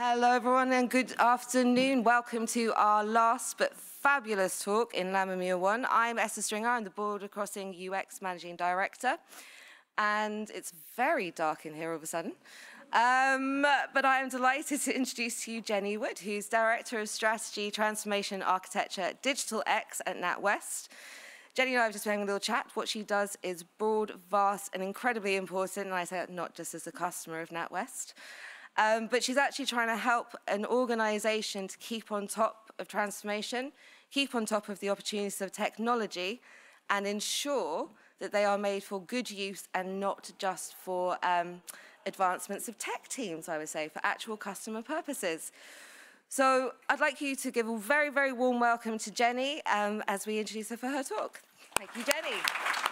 Hello, everyone, and good afternoon. Welcome to our last but fabulous talk in Lammermuir One. I'm Esther Stringer. I'm the Border Crossing UX Managing Director. And it's very dark in here all of a sudden. Um, but I am delighted to introduce to you Jenny Wood, who's Director of Strategy, Transformation, Architecture, Digital X at NatWest. Jenny and I have just been having a little chat. What she does is broad, vast, and incredibly important, and I say that not just as a customer of NatWest. Um, but she's actually trying to help an organization to keep on top of transformation, keep on top of the opportunities of technology, and ensure that they are made for good use and not just for um, advancements of tech teams, I would say, for actual customer purposes. So I'd like you to give a very, very warm welcome to Jenny um, as we introduce her for her talk. Thank you, Jenny.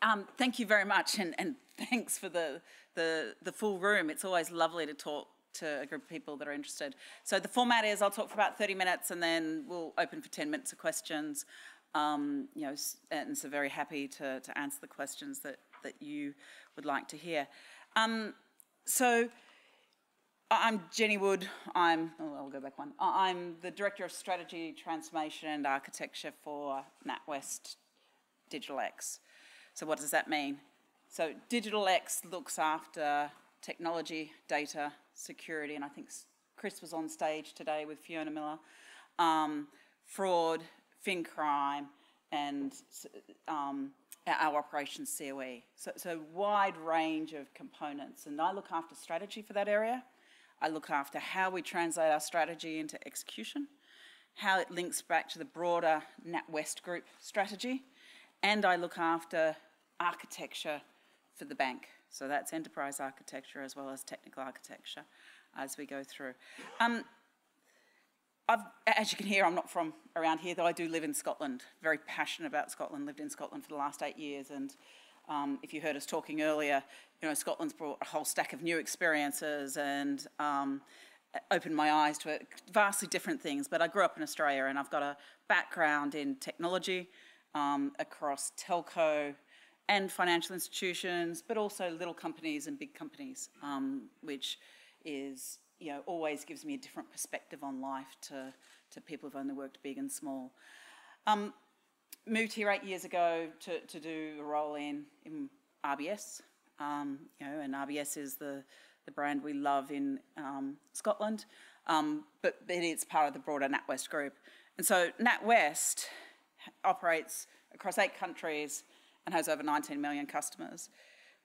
Um, thank you very much, and, and thanks for the, the, the full room. It's always lovely to talk to a group of people that are interested. So the format is I'll talk for about 30 minutes, and then we'll open for 10 minutes of questions. Um, you know, and so very happy to, to answer the questions that, that you would like to hear. Um, so I'm Jenny Wood. I'm, oh, I'll go back one. I'm the Director of Strategy, Transformation and Architecture for NatWest Digital X. So what does that mean? So Digital X looks after technology, data, security, and I think Chris was on stage today with Fiona Miller, um, fraud, fin crime, and um, our operations COE. So, so wide range of components, and I look after strategy for that area. I look after how we translate our strategy into execution, how it links back to the broader NatWest Group strategy, and I look after architecture for the bank. So that's enterprise architecture as well as technical architecture as we go through. Um, as you can hear, I'm not from around here, though I do live in Scotland. Very passionate about Scotland, lived in Scotland for the last eight years. And um, if you heard us talking earlier, you know, Scotland's brought a whole stack of new experiences and um, opened my eyes to vastly different things. But I grew up in Australia and I've got a background in technology um, across telco, and financial institutions, but also little companies and big companies, um, which is, you know, always gives me a different perspective on life to, to people who've only worked big and small. Um, moved here eight years ago to, to do a role in, in RBS, um, you know, and RBS is the, the brand we love in um, Scotland, um, but, but it's part of the broader NatWest group. And so NatWest operates across eight countries, and has over 19 million customers.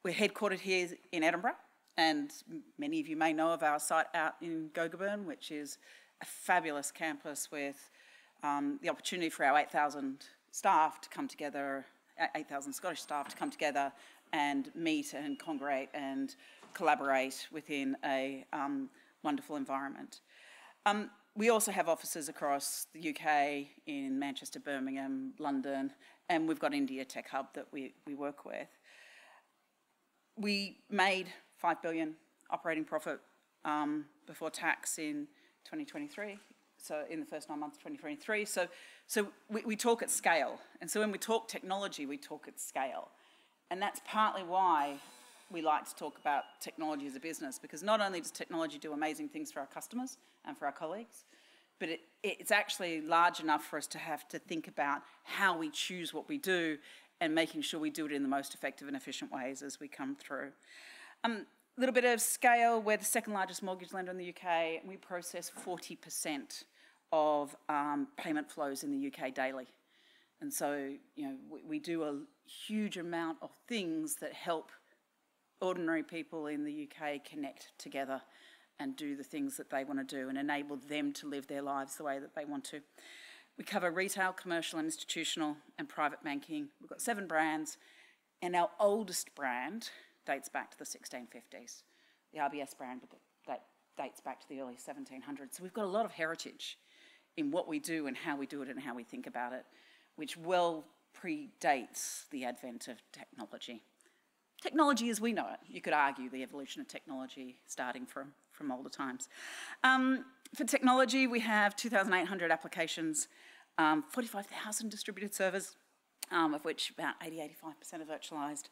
We're headquartered here in Edinburgh, and many of you may know of our site out in Gogarburn, which is a fabulous campus with um, the opportunity for our 8,000 staff to come together, 8,000 Scottish staff to come together and meet and congregate and collaborate within a um, wonderful environment. Um, we also have offices across the UK, in Manchester, Birmingham, London, and we've got India Tech Hub that we, we work with. We made 5 billion operating profit um, before tax in 2023, so in the first nine months of 2023. So, so we, we talk at scale. And so when we talk technology, we talk at scale. And that's partly why we like to talk about technology as a business, because not only does technology do amazing things for our customers and for our colleagues, but it, it's actually large enough for us to have to think about how we choose what we do and making sure we do it in the most effective and efficient ways as we come through. A um, little bit of scale, we're the second largest mortgage lender in the UK, and we process 40% of um, payment flows in the UK daily. And so, you know, we, we do a huge amount of things that help ordinary people in the UK connect together and do the things that they want to do and enable them to live their lives the way that they want to. We cover retail, commercial, and institutional, and private banking. We've got seven brands, and our oldest brand dates back to the 1650s. The RBS brand that dates back to the early 1700s. So we've got a lot of heritage in what we do and how we do it and how we think about it, which well predates the advent of technology. Technology as we know it, you could argue the evolution of technology starting from from older times. Um, for technology, we have 2,800 applications, um, 45,000 distributed servers, um, of which about 80-85% are virtualized,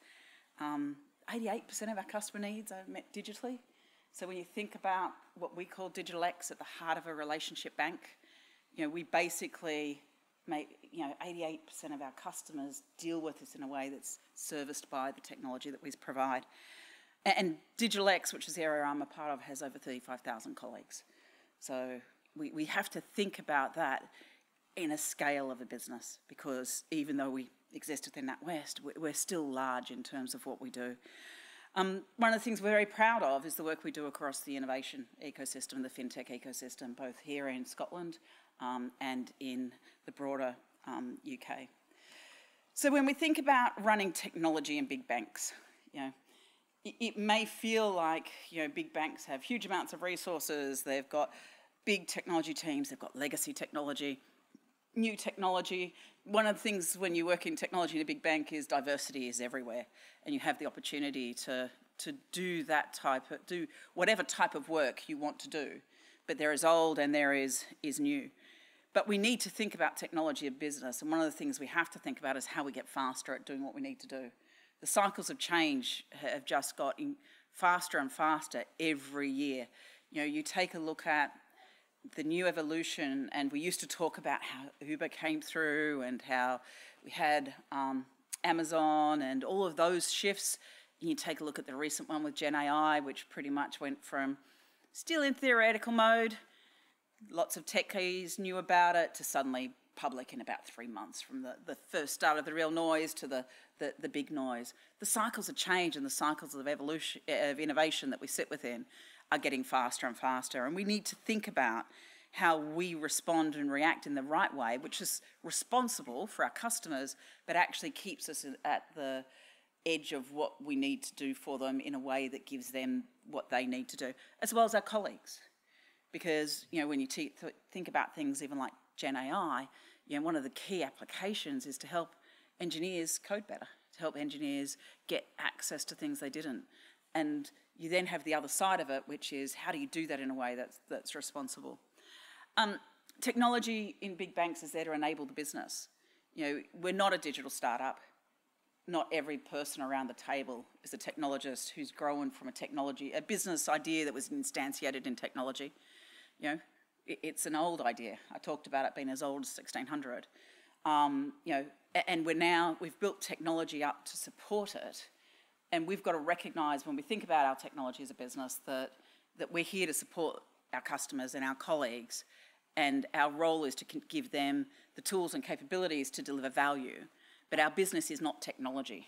um, 88% of our customer needs are met digitally. So when you think about what we call Digital X at the heart of a relationship bank, you know, we basically make, you know, 88% of our customers deal with us in a way that's serviced by the technology that we provide. And Digital X, which is the area I'm a part of, has over 35,000 colleagues. So we, we have to think about that in a scale of a business because even though we exist within NatWest, we're still large in terms of what we do. Um, one of the things we're very proud of is the work we do across the innovation ecosystem, the fintech ecosystem, both here in Scotland um, and in the broader um, UK. So when we think about running technology in big banks, you know, it, may feel like you know big banks have huge amounts of resources. They've got big technology teams. They've got legacy technology, new technology. One of the things when you work in technology in a big bank is diversity is everywhere, and you have the opportunity to to do that type of do whatever type of work you want to do. But there is old and there is is new. But we need to think about technology of business, and one of the things we have to think about is how we get faster at doing what we need to do. The cycles of change have just got faster and faster every year. You know, you take a look at the new evolution, and we used to talk about how Uber came through and how we had um, Amazon and all of those shifts. And you take a look at the recent one with Gen AI, which pretty much went from still in theoretical mode, lots of techies knew about it, to suddenly public in about three months from the, the first start of the real noise to the, the, the big noise. The cycles of change and the cycles of evolution, of innovation that we sit within are getting faster and faster. And we need to think about how we respond and react in the right way, which is responsible for our customers, but actually keeps us at the edge of what we need to do for them in a way that gives them what they need to do, as well as our colleagues. Because, you know, when you th think about things even like Gen AI, you know, one of the key applications is to help engineers code better, to help engineers get access to things they didn't. And you then have the other side of it, which is how do you do that in a way that's, that's responsible? Um, technology in big banks is there to enable the business. You know, we're not a digital startup. Not every person around the table is a technologist who's grown from a technology, a business idea that was instantiated in technology. You know, it's an old idea. I talked about it being as old as 1600. Um, you know, and we're now, we've built technology up to support it and we've got to recognise when we think about our technology as a business that, that we're here to support our customers and our colleagues, and our role is to give them the tools and capabilities to deliver value. But our business is not technology.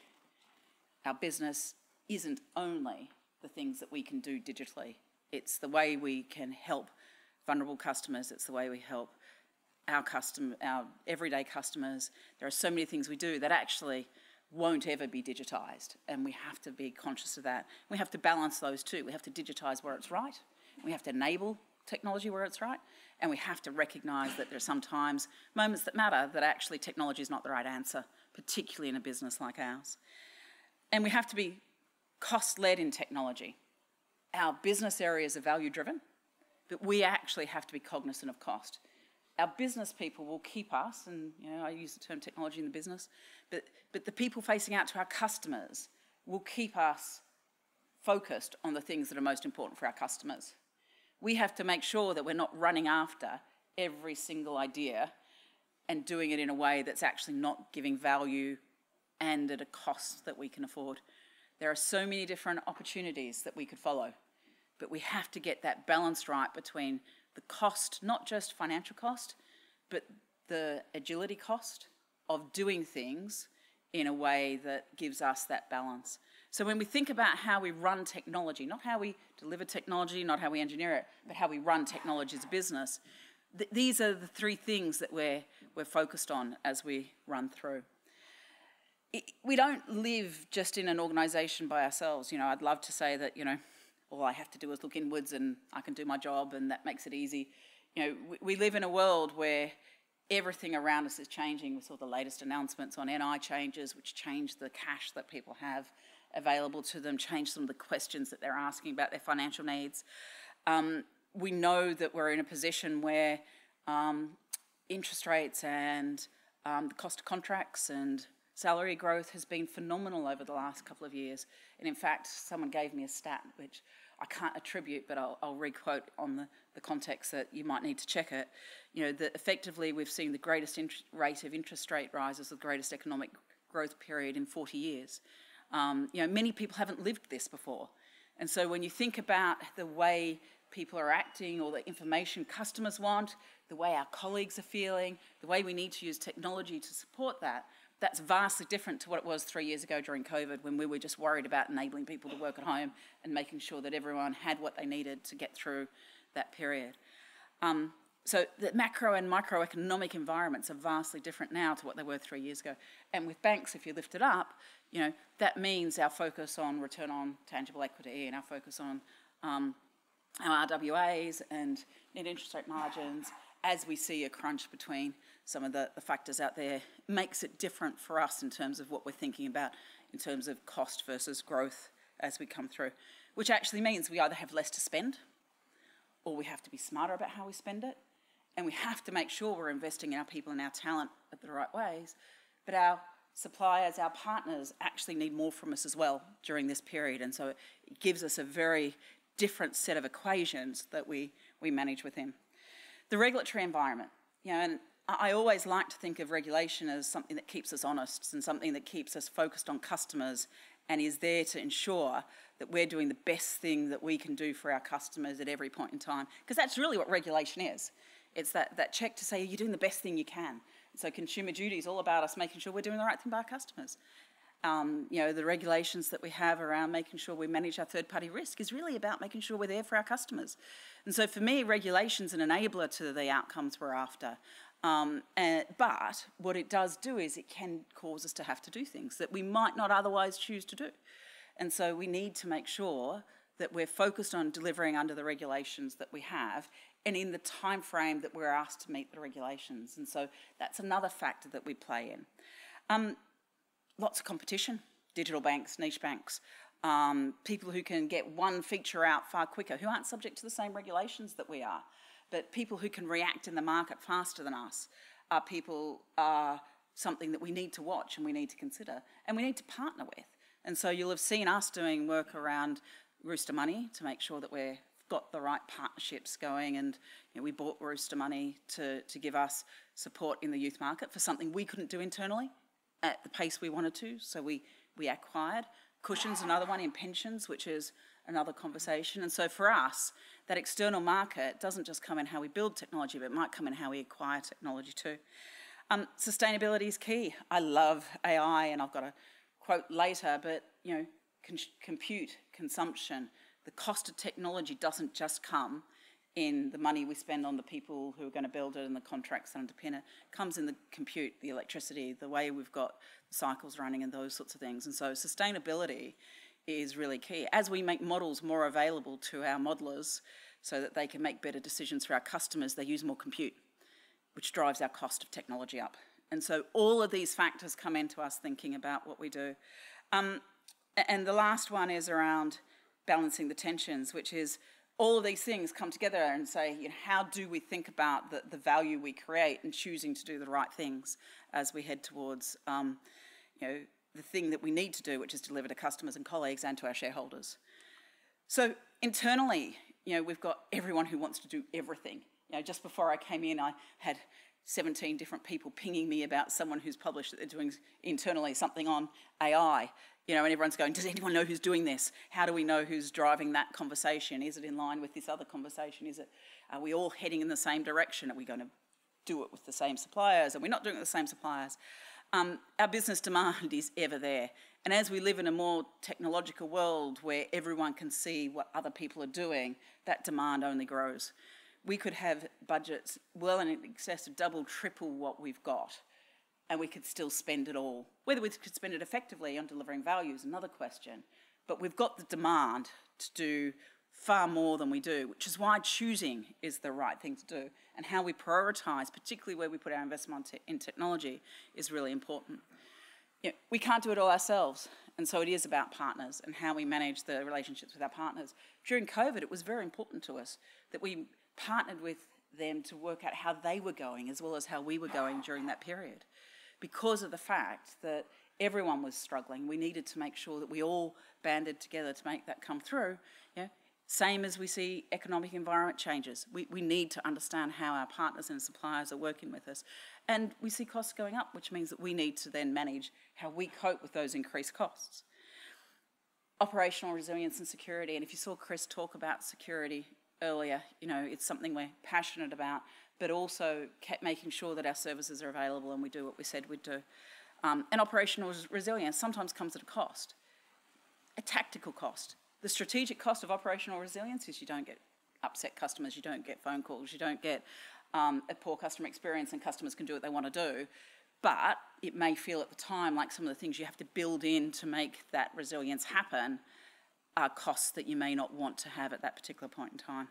Our business isn't only the things that we can do digitally. It's the way we can help vulnerable customers. It's the way we help our custom, our everyday customers. There are so many things we do that actually won't ever be digitised, and we have to be conscious of that. We have to balance those two. We have to digitise where it's right, we have to enable technology where it's right, and we have to recognise that there are sometimes moments that matter that actually technology is not the right answer, particularly in a business like ours. And we have to be cost-led in technology. Our business areas are value-driven, we actually have to be cognizant of cost our business people will keep us, and you know, I use the term technology in the business, but, but the people facing out to our customers will keep us focused on the things that are most important for our customers. We have to make sure that we're not running after every single idea and doing it in a way that's actually not giving value and at a cost that we can afford. There are so many different opportunities that we could follow, but we have to get that balance right between the cost, not just financial cost, but the agility cost of doing things in a way that gives us that balance. So when we think about how we run technology, not how we deliver technology, not how we engineer it, but how we run technology as a business, th these are the three things that we're, we're focused on as we run through. It, we don't live just in an organisation by ourselves. You know, I'd love to say that, you know, all I have to do is look inwards and I can do my job and that makes it easy. You know, we, we live in a world where everything around us is changing. We saw the latest announcements on NI changes, which change the cash that people have available to them, change some of the questions that they're asking about their financial needs. Um, we know that we're in a position where um, interest rates and um, the cost of contracts and Salary growth has been phenomenal over the last couple of years. And in fact, someone gave me a stat which I can't attribute, but I'll, I'll requote on the, the context that you might need to check it. You know, that effectively we've seen the greatest rate of interest rate rises, the greatest economic growth period in 40 years. Um, you know, many people haven't lived this before. And so when you think about the way people are acting or the information customers want, the way our colleagues are feeling, the way we need to use technology to support that, that's vastly different to what it was three years ago during COVID when we were just worried about enabling people to work at home and making sure that everyone had what they needed to get through that period. Um, so the macro and microeconomic environments are vastly different now to what they were three years ago. And with banks, if you lift it up, you know, that means our focus on return on tangible equity and our focus on um, our RWAs and net interest rate margins as we see a crunch between some of the, the factors out there makes it different for us in terms of what we're thinking about in terms of cost versus growth as we come through, which actually means we either have less to spend or we have to be smarter about how we spend it. And we have to make sure we're investing in our people and our talent at the right ways. But our suppliers, our partners actually need more from us as well during this period. And so it gives us a very different set of equations that we, we manage with them. The regulatory environment, you know, and I always like to think of regulation as something that keeps us honest and something that keeps us focused on customers and is there to ensure that we're doing the best thing that we can do for our customers at every point in time. Because that's really what regulation is. It's that, that check to say you're doing the best thing you can. So consumer duty is all about us making sure we're doing the right thing by our customers. Um, you know, the regulations that we have around making sure we manage our third-party risk is really about making sure we're there for our customers. And so for me, regulation's an enabler to the outcomes we're after. Um, and, but what it does do is it can cause us to have to do things that we might not otherwise choose to do. And so we need to make sure that we're focused on delivering under the regulations that we have and in the time frame that we're asked to meet the regulations. And so that's another factor that we play in. Um, lots of competition, digital banks, niche banks, um, people who can get one feature out far quicker, who aren't subject to the same regulations that we are but people who can react in the market faster than us are people are something that we need to watch and we need to consider and we need to partner with. And so you'll have seen us doing work around Rooster Money to make sure that we've got the right partnerships going. And you know, we bought Rooster Money to, to give us support in the youth market for something we couldn't do internally at the pace we wanted to. So we, we acquired. Cushon's another one in pensions, which is another conversation. And so for us, that external market doesn't just come in how we build technology, but it might come in how we acquire technology too. Um, sustainability is key. I love AI, and I've got a quote later, but you know, compute, consumption, the cost of technology doesn't just come in the money we spend on the people who are going to build it and the contracts that underpin it. it comes in the compute, the electricity, the way we've got cycles running and those sorts of things. And so sustainability is really key. As we make models more available to our modelers so that they can make better decisions for our customers, they use more compute, which drives our cost of technology up. And so all of these factors come into us thinking about what we do. Um, and the last one is around balancing the tensions, which is all of these things come together and say, you know, how do we think about the, the value we create and choosing to do the right things as we head towards, um, you know, the thing that we need to do, which is deliver to customers and colleagues and to our shareholders. So internally, you know, we've got everyone who wants to do everything. You know, just before I came in, I had 17 different people pinging me about someone who's published that they're doing internally something on AI. You know, and everyone's going, does anyone know who's doing this? How do we know who's driving that conversation? Is it in line with this other conversation? Is it, are we all heading in the same direction? Are we going to do it with the same suppliers? Are we not doing it with the same suppliers? Um, our business demand is ever there. And as we live in a more technological world where everyone can see what other people are doing, that demand only grows. We could have budgets well in excess of double, triple what we've got, and we could still spend it all. Whether we could spend it effectively on delivering value is another question. But we've got the demand to do far more than we do, which is why choosing is the right thing to do. And how we prioritise, particularly where we put our investment in technology, is really important. You know, we can't do it all ourselves, and so it is about partners and how we manage the relationships with our partners. During COVID, it was very important to us that we partnered with them to work out how they were going as well as how we were going during that period because of the fact that everyone was struggling. We needed to make sure that we all banded together to make that come through. Know, same as we see economic environment changes. We, we need to understand how our partners and suppliers are working with us. And we see costs going up, which means that we need to then manage how we cope with those increased costs. Operational resilience and security, and if you saw Chris talk about security earlier, you know, it's something we're passionate about, but also kept making sure that our services are available and we do what we said we'd do. Um, and operational resilience sometimes comes at a cost, a tactical cost. The strategic cost of operational resilience is you don't get upset customers, you don't get phone calls, you don't get um, a poor customer experience and customers can do what they want to do. But it may feel at the time like some of the things you have to build in to make that resilience happen are costs that you may not want to have at that particular point in time.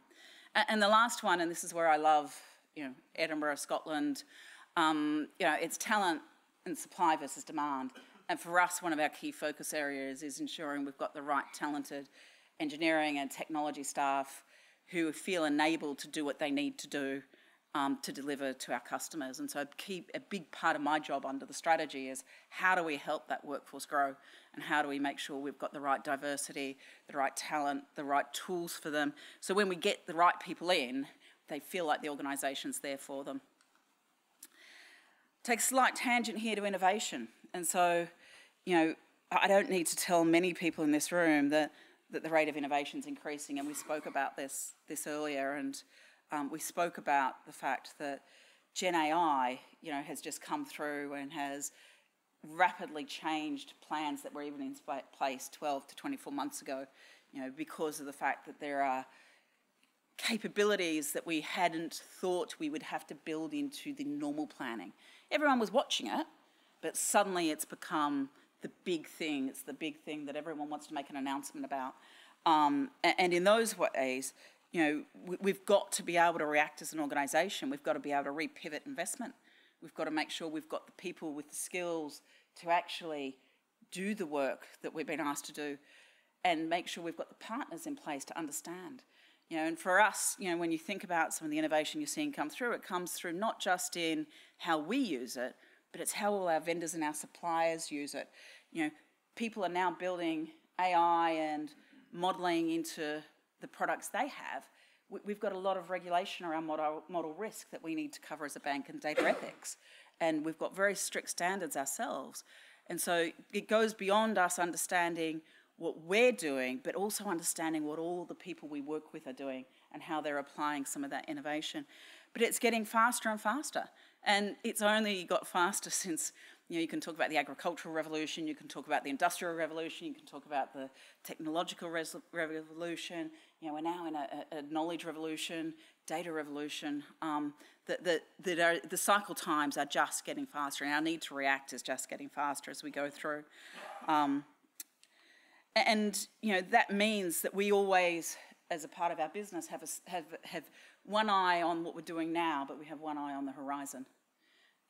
And the last one, and this is where I love, you know, Edinburgh, Scotland, um, you know, it's talent and supply versus demand. And for us, one of our key focus areas is ensuring we've got the right talented engineering and technology staff who feel enabled to do what they need to do um, to deliver to our customers. And so a, key, a big part of my job under the strategy is how do we help that workforce grow and how do we make sure we've got the right diversity, the right talent, the right tools for them. So when we get the right people in, they feel like the organisation's there for them. Take a slight tangent here to innovation. And so you know, I don't need to tell many people in this room that, that the rate of innovation is increasing, and we spoke about this, this earlier, and um, we spoke about the fact that Gen AI, you know, has just come through and has rapidly changed plans that were even in place 12 to 24 months ago, you know, because of the fact that there are capabilities that we hadn't thought we would have to build into the normal planning. Everyone was watching it, but suddenly it's become the big thing. It's the big thing that everyone wants to make an announcement about. Um, and, in those ways, you know, we, have got to be able to react as an organisation. We've got to be able to repivot investment. We've got to make sure we've got the people with the skills to actually do the work that we've been asked to do and make sure we've got the partners in place to understand. You know, and for us, you know, when you think about some of the innovation you're seeing come through, it comes through not just in how we use it, but it's how all our vendors and our suppliers use it. You know, people are now building AI and modelling into the products they have. We've got a lot of regulation around model, model risk that we need to cover as a bank and data ethics. And we've got very strict standards ourselves. And so it goes beyond us understanding what we're doing, but also understanding what all the people we work with are doing and how they're applying some of that innovation. But it's getting faster and faster. And it's only got faster since, you know, you can talk about the agricultural revolution, you can talk about the industrial revolution, you can talk about the technological revolution. You know, we're now in a, a knowledge revolution, data revolution. Um, that that, that the cycle times are just getting faster, and our need to react is just getting faster as we go through. Um, and you know that means that we always, as a part of our business, have a, have have one eye on what we're doing now, but we have one eye on the horizon.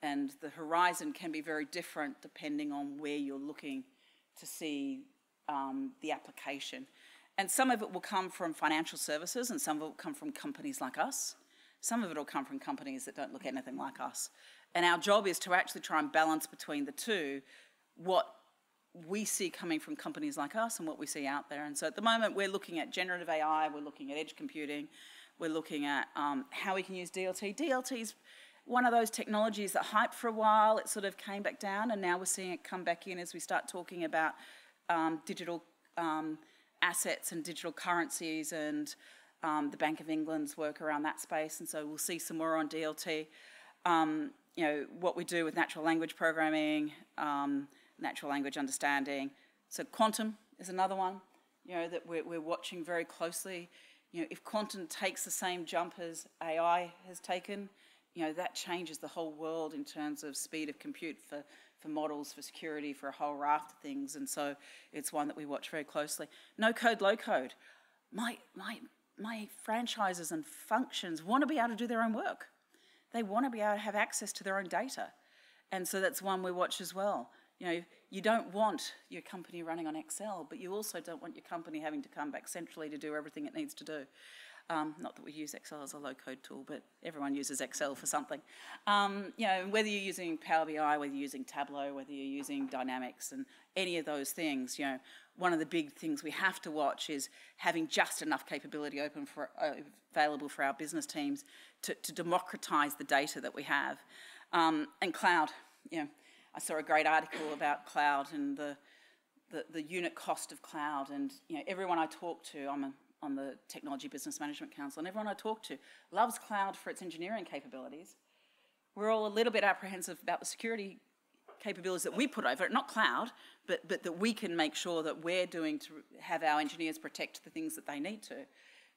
And the horizon can be very different depending on where you're looking to see um, the application. And some of it will come from financial services, and some of it will come from companies like us. Some of it will come from companies that don't look anything like us. And our job is to actually try and balance between the two what we see coming from companies like us and what we see out there. And so at the moment, we're looking at generative AI, we're looking at edge computing, we're looking at um, how we can use DLT. DLT is one of those technologies that hyped for a while, it sort of came back down, and now we're seeing it come back in as we start talking about um, digital um, assets and digital currencies and um, the Bank of England's work around that space, and so we'll see some more on DLT. Um, you know, what we do with natural language programming, um, natural language understanding. So quantum is another one, you know, that we're, we're watching very closely you know, if quantum takes the same jump as AI has taken, you know, that changes the whole world in terms of speed of compute for, for models, for security, for a whole raft of things. And so it's one that we watch very closely. No code, low code. My, my, my franchises and functions want to be able to do their own work. They want to be able to have access to their own data. And so that's one we watch as well. You know, you don't want your company running on Excel, but you also don't want your company having to come back centrally to do everything it needs to do. Um, not that we use Excel as a low-code tool, but everyone uses Excel for something. Um, you know, whether you're using Power BI, whether you're using Tableau, whether you're using Dynamics and any of those things, you know, one of the big things we have to watch is having just enough capability open for, uh, available for our business teams to, to democratize the data that we have. Um, and cloud, you know, I saw a great article about cloud and the, the, the unit cost of cloud and, you know, everyone I talk to, I'm a, on the Technology Business Management Council, and everyone I talk to loves cloud for its engineering capabilities. We're all a little bit apprehensive about the security capabilities that we put over it, not cloud, but, but that we can make sure that we're doing to have our engineers protect the things that they need to.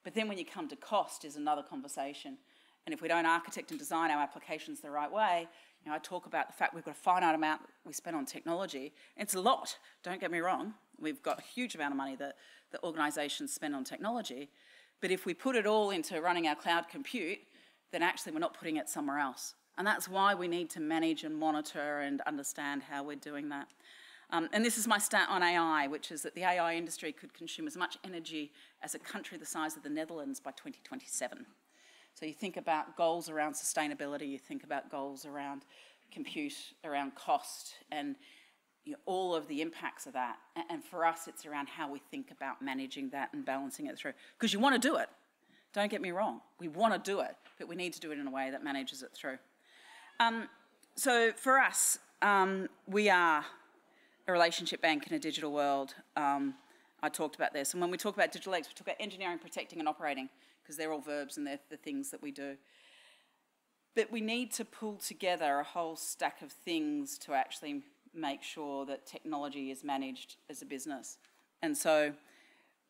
But then when you come to cost is another conversation. And if we don't architect and design our applications the right way, you know, I talk about the fact we've got a finite amount we spend on technology. It's a lot, don't get me wrong. We've got a huge amount of money that, that organisations spend on technology. But if we put it all into running our cloud compute, then actually we're not putting it somewhere else. And that's why we need to manage and monitor and understand how we're doing that. Um, and this is my stat on AI, which is that the AI industry could consume as much energy as a country the size of the Netherlands by 2027. So you think about goals around sustainability, you think about goals around compute, around cost, and you know, all of the impacts of that. And for us, it's around how we think about managing that and balancing it through. Because you want to do it. Don't get me wrong. We want to do it, but we need to do it in a way that manages it through. Um, so for us, um, we are a relationship bank in a digital world. Um, I talked about this. And when we talk about digital X, we talk about engineering, protecting, and operating, because they're all verbs and they're the things that we do. But we need to pull together a whole stack of things to actually make sure that technology is managed as a business. And so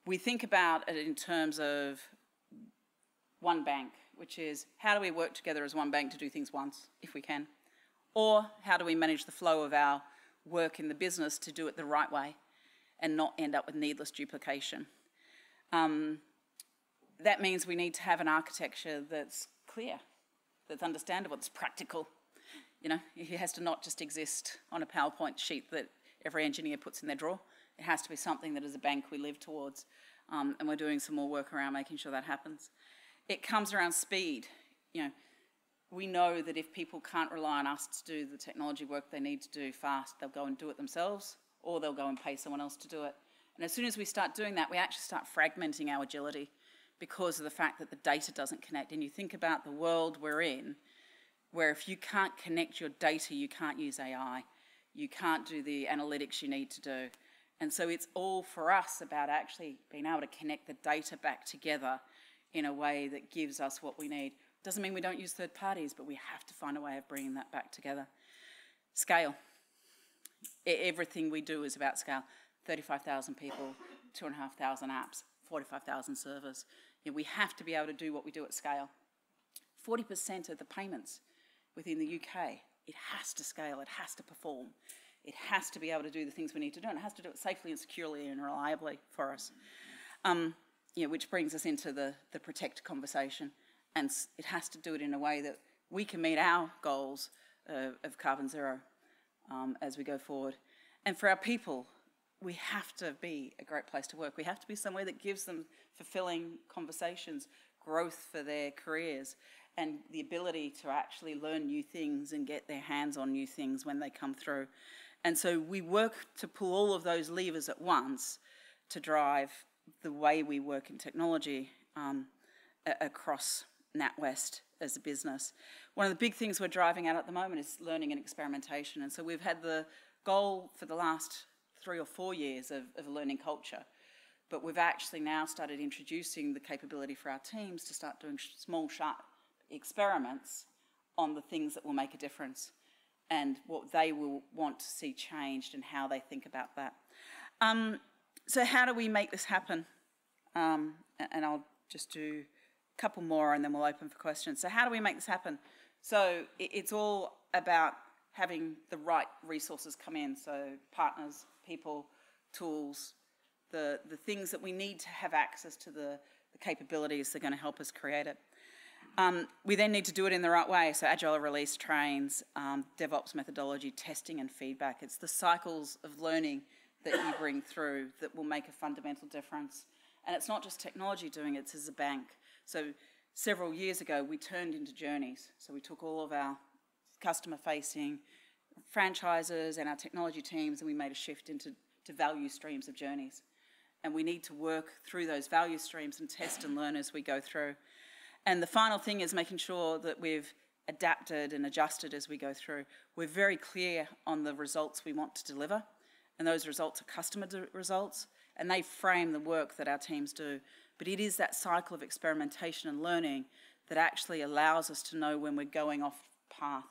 we think about it in terms of one bank, which is how do we work together as one bank to do things once, if we can? Or how do we manage the flow of our work in the business to do it the right way and not end up with needless duplication? Um, that means we need to have an architecture that's clear, that's understandable, that's practical. You know, it has to not just exist on a PowerPoint sheet that every engineer puts in their drawer. It has to be something that as a bank we live towards. Um, and we're doing some more work around making sure that happens. It comes around speed. You know, we know that if people can't rely on us to do the technology work they need to do fast, they'll go and do it themselves, or they'll go and pay someone else to do it. And as soon as we start doing that, we actually start fragmenting our agility because of the fact that the data doesn't connect. And you think about the world we're in, where if you can't connect your data, you can't use AI, you can't do the analytics you need to do. And so it's all for us about actually being able to connect the data back together in a way that gives us what we need. Doesn't mean we don't use third parties, but we have to find a way of bringing that back together. Scale. Everything we do is about scale. 35,000 people, 2,500 apps, 45,000 servers. You know, we have to be able to do what we do at scale. 40% of the payments within the UK, it has to scale, it has to perform. It has to be able to do the things we need to do, and it has to do it safely and securely and reliably for us. Um, which brings us into the, the protect conversation. And it has to do it in a way that we can meet our goals uh, of carbon zero um, as we go forward. And for our people, we have to be a great place to work. We have to be somewhere that gives them fulfilling conversations, growth for their careers, and the ability to actually learn new things and get their hands on new things when they come through. And so we work to pull all of those levers at once to drive the way we work in technology um, across NatWest as a business. One of the big things we're driving at at the moment is learning and experimentation. And so we've had the goal for the last three or four years of, of learning culture. But we've actually now started introducing the capability for our teams to start doing small, sharp experiments on the things that will make a difference and what they will want to see changed and how they think about that. Um, so how do we make this happen? Um, and I'll just do a couple more and then we'll open for questions. So how do we make this happen? So it's all about having the right resources come in. So partners, people, tools, the, the things that we need to have access to the, the capabilities that are going to help us create it. Um, we then need to do it in the right way. So agile release trains, um, DevOps methodology, testing and feedback. It's the cycles of learning that you bring through that will make a fundamental difference. And it's not just technology doing it, it's as a bank. So several years ago, we turned into journeys. So we took all of our customer facing franchises and our technology teams and we made a shift into to value streams of journeys. And we need to work through those value streams and test and learn as we go through. And the final thing is making sure that we've adapted and adjusted as we go through. We're very clear on the results we want to deliver, and those results are customer results, and they frame the work that our teams do. But it is that cycle of experimentation and learning that actually allows us to know when we're going off path.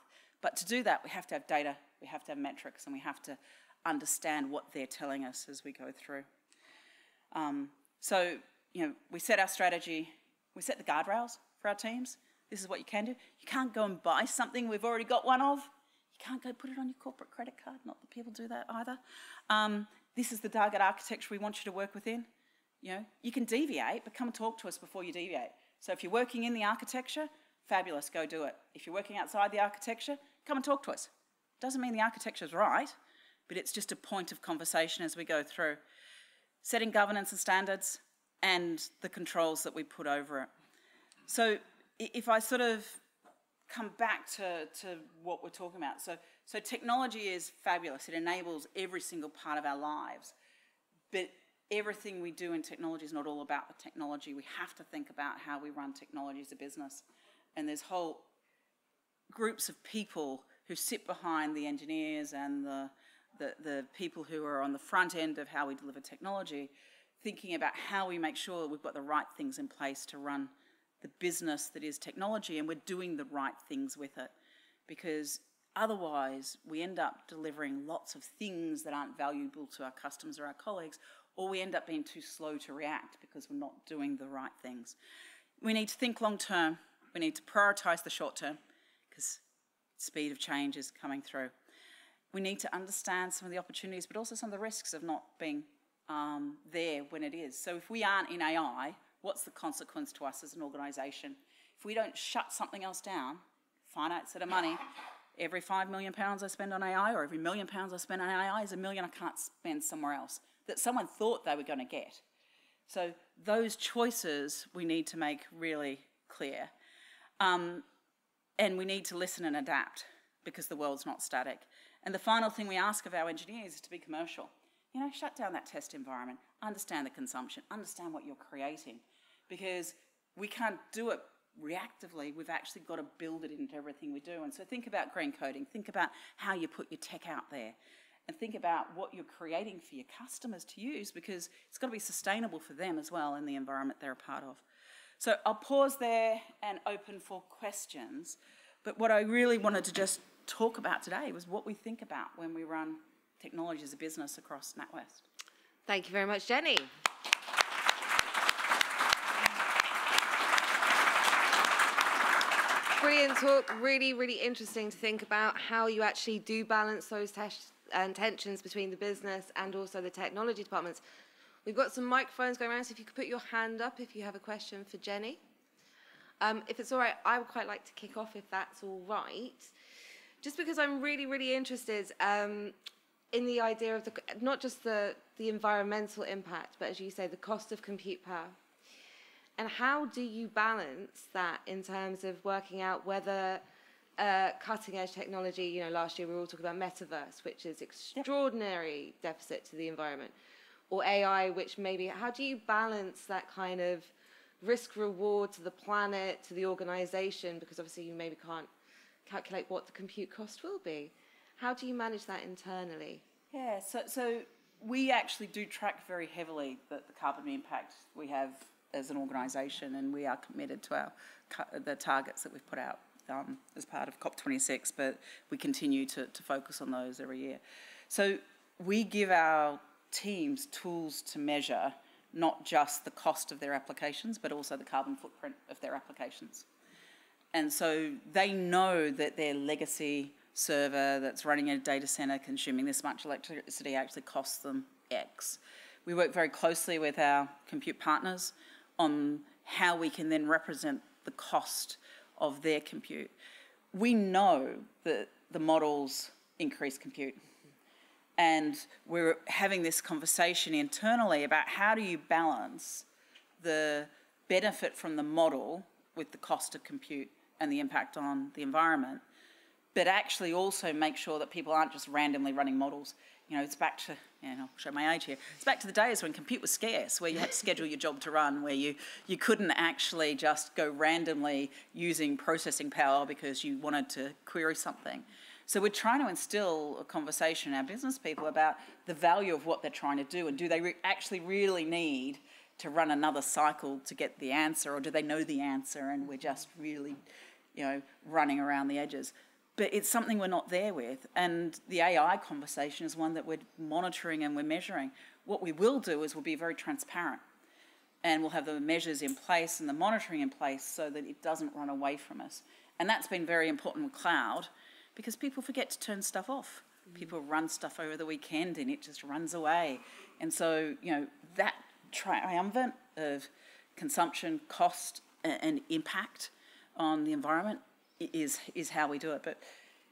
But to do that, we have to have data, we have to have metrics, and we have to understand what they're telling us as we go through. Um, so, you know, we set our strategy, we set the guardrails for our teams. This is what you can do. You can't go and buy something we've already got one of. You can't go put it on your corporate credit card. Not that people do that either. Um, this is the target architecture we want you to work within. You know, you can deviate, but come and talk to us before you deviate. So if you're working in the architecture, fabulous, go do it. If you're working outside the architecture, come and talk to us. Doesn't mean the architecture is right, but it's just a point of conversation as we go through. Setting governance and standards and the controls that we put over it. So if I sort of come back to, to what we're talking about, so, so technology is fabulous. It enables every single part of our lives. But everything we do in technology is not all about the technology. We have to think about how we run technology as a business. And there's whole groups of people who sit behind the engineers and the, the, the people who are on the front end of how we deliver technology, thinking about how we make sure that we've got the right things in place to run the business that is technology and we're doing the right things with it. Because otherwise, we end up delivering lots of things that aren't valuable to our customers or our colleagues, or we end up being too slow to react because we're not doing the right things. We need to think long term, we need to prioritise the short term because speed of change is coming through. We need to understand some of the opportunities, but also some of the risks of not being um, there when it is. So if we aren't in AI, what's the consequence to us as an organisation? If we don't shut something else down, finite set of money, every five million pounds I spend on AI or every million pounds I spend on AI is a million I can't spend somewhere else that someone thought they were going to get. So those choices we need to make really clear. Um, and we need to listen and adapt because the world's not static. And the final thing we ask of our engineers is to be commercial. You know, shut down that test environment, understand the consumption, understand what you're creating, because we can't do it reactively. We've actually got to build it into everything we do. And so think about green coding, think about how you put your tech out there, and think about what you're creating for your customers to use, because it's got to be sustainable for them as well in the environment they're a part of. So I'll pause there and open for questions. But what I really wanted to just talk about today was what we think about when we run technology as a business across NatWest. Thank you very much, Jenny. Brilliant talk, really, really interesting to think about how you actually do balance those tensions between the business and also the technology departments. We've got some microphones going around, so if you could put your hand up if you have a question for Jenny. Um, if it's all right, I would quite like to kick off if that's all right. Just because I'm really, really interested um, in the idea of the, not just the, the environmental impact, but as you say, the cost of compute power. And how do you balance that in terms of working out whether uh, cutting edge technology, you know, last year we were all talking about metaverse, which is extraordinary yep. deficit to the environment or AI, which maybe, how do you balance that kind of risk reward to the planet, to the organization? Because obviously you maybe can't calculate what the compute cost will be. How do you manage that internally? Yeah, so, so we actually do track very heavily the, the carbon impact we have as an organisation, and we are committed to our the targets that we've put out um, as part of COP26. But we continue to, to focus on those every year. So we give our teams tools to measure not just the cost of their applications, but also the carbon footprint of their applications. And so they know that their legacy server that's running in a data center consuming this much electricity actually costs them X. We work very closely with our compute partners on how we can then represent the cost of their compute. We know that the models increase compute and we're having this conversation internally about how do you balance the benefit from the model with the cost of compute and the impact on the environment, but actually also make sure that people aren't just randomly running models. You know, it's back to, know, I'll show my age here. It's back to the days when compute was scarce, where you had to schedule your job to run, where you, you couldn't actually just go randomly using processing power because you wanted to query something. So we're trying to instill a conversation in our business people about the value of what they're trying to do and do they re- actually really need to run another cycle to get the answer or do they know the answer and we're just really, you know, running around the edges. But it's something we're not there with. And the AI conversation is one that we're monitoring and we're measuring. What we will do is we'll be very transparent and we'll have the measures in place and the monitoring in place so that it doesn't run away from us. And that's been very important with cloud because people forget to turn stuff off. Mm. People run stuff over the weekend and it just runs away. And so, you know, that triumvirate of consumption, cost, and impact on the environment is, is how we do it. But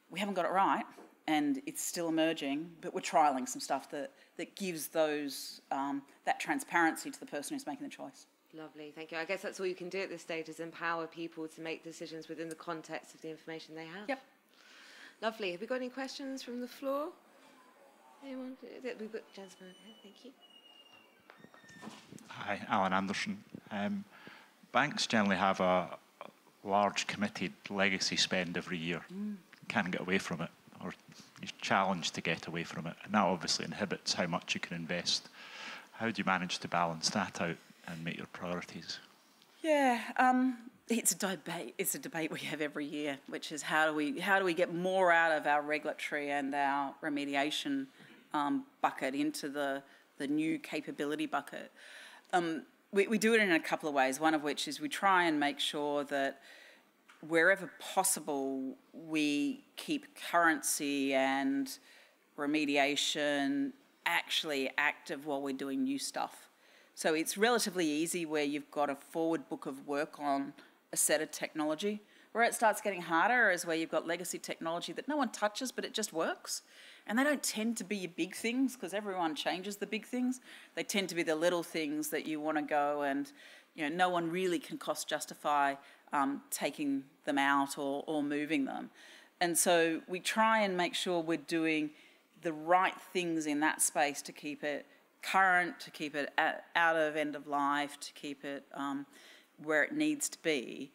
we haven't got it right and it's still emerging, but we're trialing some stuff that, that gives those um, that transparency to the person who's making the choice. Lovely, thank you. I guess that's all you can do at this stage is empower people to make decisions within the context of the information they have. Yep. Lovely. Have we got any questions from the floor? Anyone? We've got Jasmine here. Thank you. Hi, Alan Anderson. Um, banks generally have a large committed legacy spend every year. Mm. Can't get away from it, or you're challenged to get away from it, and that obviously inhibits how much you can invest. How do you manage to balance that out and make your priorities? Yeah, um, it's a debate. It's a debate we have every year, which is how do we how do we get more out of our regulatory and our remediation um, bucket into the the new capability bucket. Um, we, we do it in a couple of ways. One of which is we try and make sure that wherever possible we keep currency and remediation actually active while we're doing new stuff. So it's relatively easy where you've got a forward book of work on a set of technology. Where it starts getting harder is where you've got legacy technology that no one touches, but it just works. And they don't tend to be your big things because everyone changes the big things. They tend to be the little things that you want to go and, you know, no one really can cost justify um, taking them out or, or moving them. And so we try and make sure we're doing the right things in that space to keep it current, to keep it at, out of end of life, to keep it um, where it needs to be.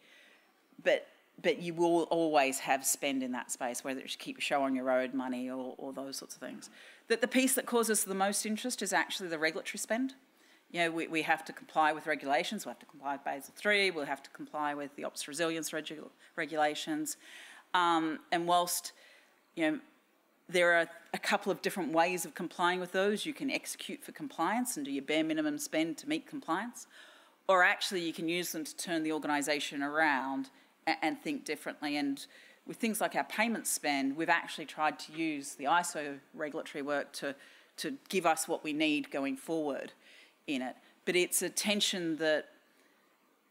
But but you will always have spend in that space, whether it's keep show on your road money or, or those sorts of things. That the piece that causes the most interest is actually the regulatory spend. You know, we, we have to comply with regulations, we have to comply with Basel III, we'll have to comply with the ops resilience regu- regulations. Um, and whilst, you know, there are a couple of different ways of complying with those. You can execute for compliance and do your bare minimum spend to meet compliance, or actually you can use them to turn the organisation around and, and think differently. And with things like our payment spend, we've actually tried to use the ISO regulatory work to, to give us what we need going forward in it. But it's a tension that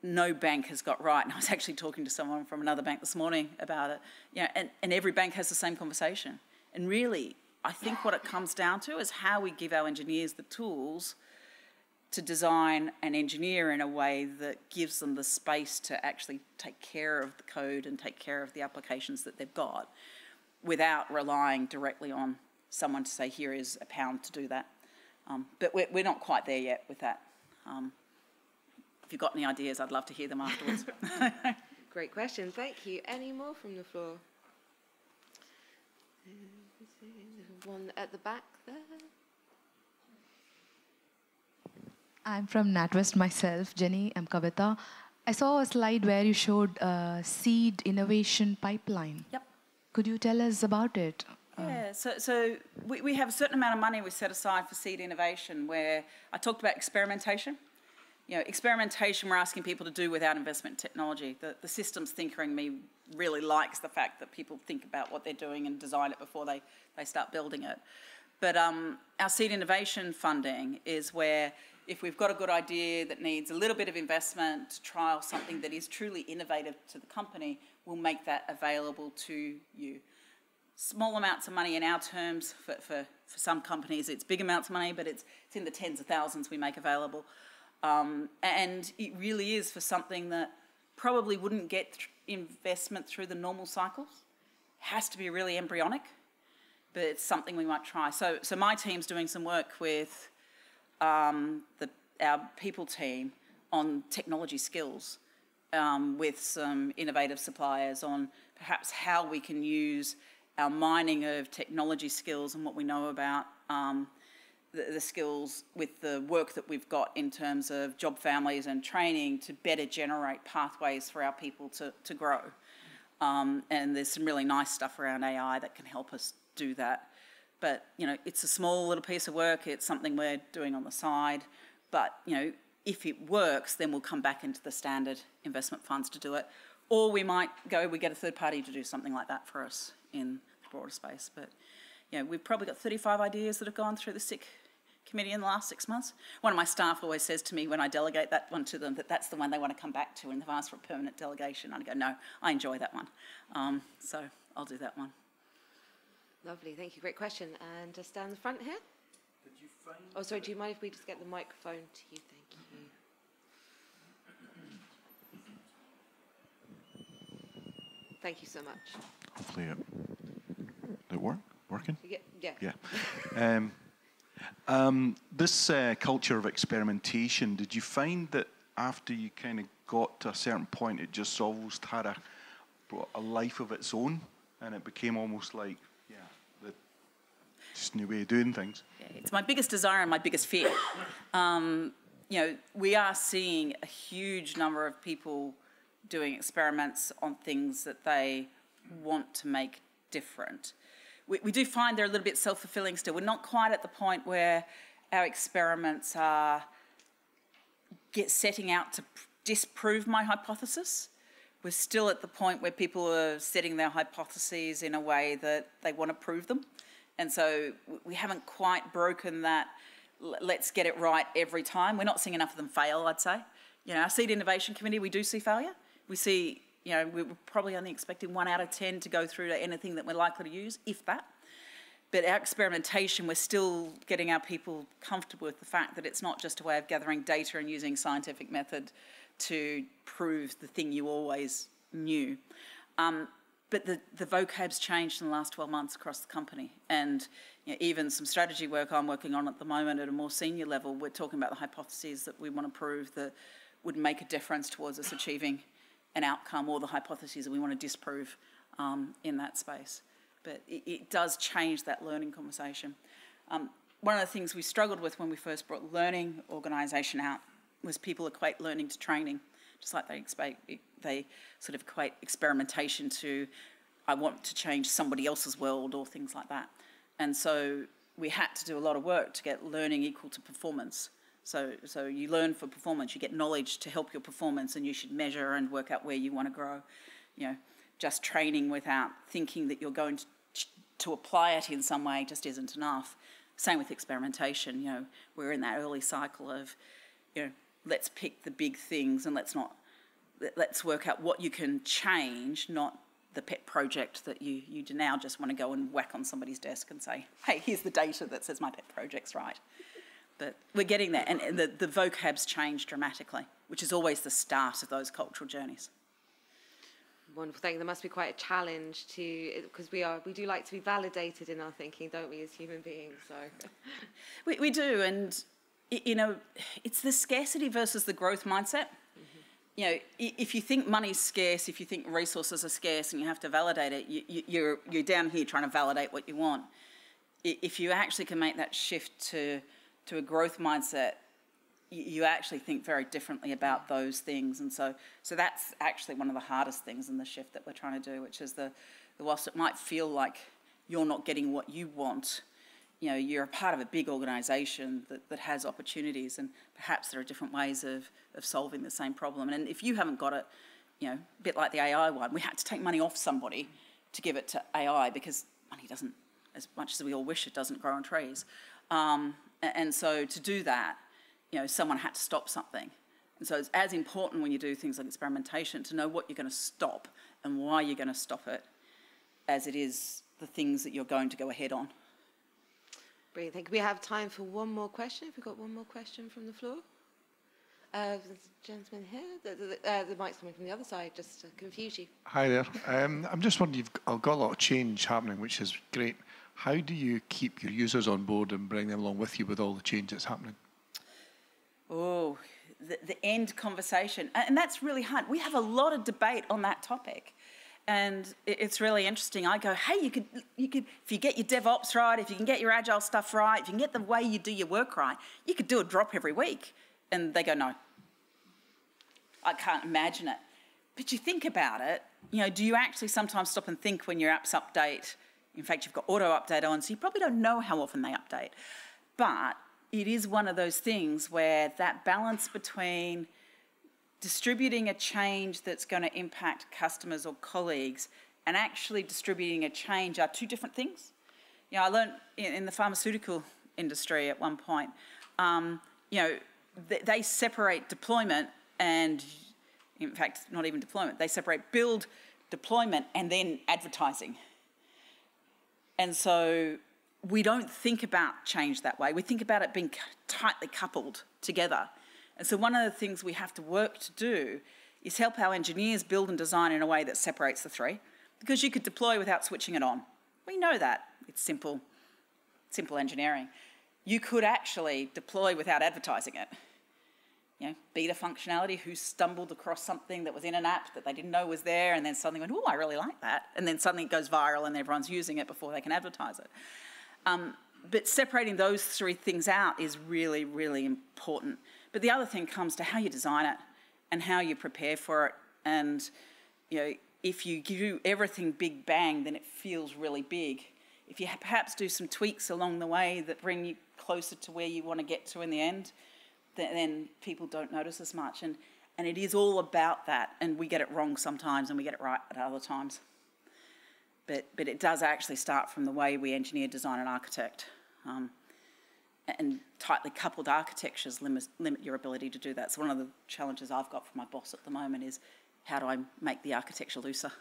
no bank has got right. And I was actually talking to someone from another bank this morning about it. You know, and, and every bank has the same conversation. And really, I think what it comes down to is how we give our engineers the tools to design and engineer in a way that gives them the space to actually take care of the code and take care of the applications that they've got without relying directly on someone to say, here is a pound to do that. Um, but we're, we're not quite there yet with that. Um, if you've got any ideas, I'd love to hear them afterwards. Great question. Thank you. Any more from the floor? One at the back there. I'm from NatWest myself, Jenny. I'm Kavita. I saw a slide where you showed a seed innovation pipeline. Yep. Could you tell us about it? Yeah, so, so we, we have a certain amount of money we set aside for seed innovation where I talked about experimentation. You know, experimentation we're asking people to do without investment technology. The, the systems thinker in me really likes the fact that people think about what they're doing and design it before they, they start building it. But um, our seed innovation funding is where if we've got a good idea that needs a little bit of investment to trial something that is truly innovative to the company, we'll make that available to you. Small amounts of money in our terms, for, for, for some companies it's big amounts of money, but it's, it's in the tens of thousands we make available. Um, and it really is for something that probably wouldn't get investment through the normal cycles. Has to be really embryonic, but it's something we might try. So, so my team's doing some work with um, the, our people team on technology skills um, with some innovative suppliers on perhaps how we can use our mining of technology skills and what we know about um, the, the, skills with the work that we've got in terms of job families and training to better generate pathways for our people to, to grow. Um, and there's some really nice stuff around AI that can help us do that. But, you know, it's a small little piece of work. It's something we're doing on the side. But, you know, if it works, then we'll come back into the standard investment funds to do it. Or we might go, we get a third party to do something like that for us in the broader space. But, you know, we've probably got 35 ideas that have gone through the SICK committee in the last six months. One of my staff always says to me when I delegate that one to them that that's the one they want to come back to and they've asked for a permanent delegation. And I go, no, I enjoy that one. Um, so I'll do that one. Lovely, thank you. Great question. And just down the front here. Oh, sorry, do you mind if we just get the microphone to you? Thank you. Thank you so much. Hopefully it, it work, working? Yeah. Yeah. Yeah. um, um, this uh, culture of experimentation, did you find that after you kind of got to a certain point, it just almost had a, a life of its own, and it became almost like, yeah, the just new way of doing things? It's my biggest desire and my biggest fear. Um, you know, we are seeing a huge number of people doing experiments on things that they want to make different we, we do find they're a little bit self-fulfilling still. We're not quite at the point where our experiments are get setting out to disprove my hypothesis. We're still at the point where people are setting their hypotheses in a way that they want to prove them. And so we haven't quite broken that let's get it right every time. We're not seeing enough of them fail, I'd say. You know, our seed innovation committee, we do see failure. We see you know, we are probably only expecting one out of 10 to go through to anything that we're likely to use, if that. But our experimentation, we're still getting our people comfortable with the fact that it's not just a way of gathering data and using scientific method to prove the thing you always knew. Um, but the, the vocab's changed in the last 12 months across the company. And you know, even some strategy work I'm working on at the moment at a more senior level, we're talking about the hypotheses that we want to prove that would make a difference towards us achieving an outcome or the hypotheses that we want to disprove um, in that space. But it, it, does change that learning conversation. Um, one of the things we struggled with when we first brought learning organisation out was people equate learning to training, just like they expect, they sort of equate experimentation to I want to change somebody else's world or things like that. And so we had to do a lot of work to get learning equal to performance. So, so you learn for performance, you get knowledge to help your performance, and you should measure and work out where you want to grow. You know, just training without thinking that you're going to, to apply it in some way just isn't enough. Same with experimentation. You know, we're in that early cycle of, you know, let's pick the big things and let's not, let's work out what you can change, not the pet project that you, you now just want to go and whack on somebody's desk and say, hey, here's the data that says my pet project's right. But we're getting there, and the, the vocab's changed dramatically, which is always the start of those cultural journeys. Wonderful thing. There must be quite a challenge to because we are we do like to be validated in our thinking, don't we, as human beings? So we, we do, and you know, it's the scarcity versus the growth mindset. Mm-hmm. You know, if you think money's scarce, if you think resources are scarce, and you have to validate it, you, you're you're down here trying to validate what you want. If you actually can make that shift to to a growth mindset, you actually think very differently about those things. And so, so that's actually one of the hardest things in the shift that we're trying to do, which is the, the whilst it might feel like you're not getting what you want, you know, you're a part of a big organisation that, that has opportunities and perhaps there are different ways of, of solving the same problem. And if you haven't got it, you know, a bit like the AI one, we had to take money off somebody to give it to AI because money doesn't, as much as we all wish it doesn't grow on trees. Um, and so to do that, you know, someone had to stop something. And so it's as important when you do things like experimentation to know what you're going to stop and why you're going to stop it as it is the things that you're going to go ahead on. Brilliant. Thank you. We have time for one more question. Have we got one more question from the floor? Uh, there's a gentleman here. The, the, uh, the mic's coming from the other side, just to confuse you. Hi there. Um, I'm just wondering, you've got, got a lot of change happening, which is great. How do you keep your users on board and bring them along with you with all the change that's happening? Oh, the, the end conversation. And that's really hard. We have a lot of debate on that topic. And it's really interesting. I go, hey, you could, you could, if you get your DevOps right, if you can get your agile stuff right, if you can get the way you do your work right, you could do a drop every week. And they go, no, I can't imagine it. But you think about it, you know, do you actually sometimes stop and think when your apps update? In fact, you've got auto update on, so you probably don't know how often they update. But it is one of those things where that balance between distributing a change that's going to impact customers or colleagues and actually distributing a change are two different things. You know, I learned in, in the pharmaceutical industry at one point, um, you know, th they separate deployment and, in fact, not even deployment, they separate build, deployment, and then advertising. And so we don't think about change that way. We think about it being tightly coupled together. And so one of the things we have to work to do is help our engineers build and design in a way that separates the three, because you could deploy without switching it on. We know that. It's simple, simple engineering. You could actually deploy without advertising it you know, beta functionality who stumbled across something that was in an app that they didn't know was there and then suddenly went, oh, I really like that. And then suddenly it goes viral and everyone's using it before they can advertise it. Um, but separating those three things out is really, really important. But the other thing comes to how you design it and how you prepare for it. And, you know, if you do everything big bang, then it feels really big. If you perhaps do some tweaks along the way that bring you closer to where you want to get to in the end, then people don't notice as much. And, and it is all about that. And we get it wrong sometimes and we get it right at other times. But, but it does actually start from the way we engineer, design, and architect. Um, and tightly coupled architectures limit, limit your ability to do that. So one of the challenges I've got for my boss at the moment is how do I make the architecture looser?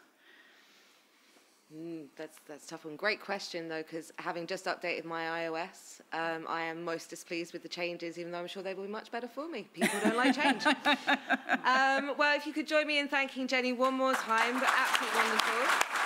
Mm, that's that's tough one. Great question though, because having just updated my iOS, um, I am most displeased with the changes, even though I'm sure they will be much better for me. People don't like change. um, well, if you could join me in thanking Jenny one more time, but absolutely wonderful.